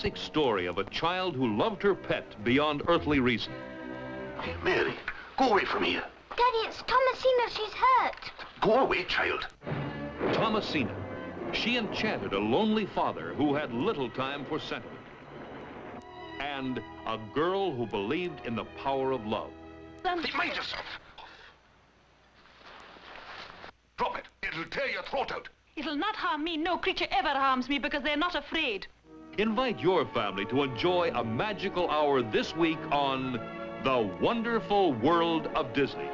classic story of a child who loved her pet beyond earthly reason. Hey, Mary, go away from here. Daddy, it's Thomasina. She's hurt. Go away, child. Thomasina. She enchanted a lonely father who had little time for sentiment. And a girl who believed in the power of love. Hey, mind yourself. Drop it. It'll tear your throat out. It'll not harm me. No creature ever harms me because they're not afraid. Invite your family to enjoy a magical hour this week on The Wonderful World of Disney.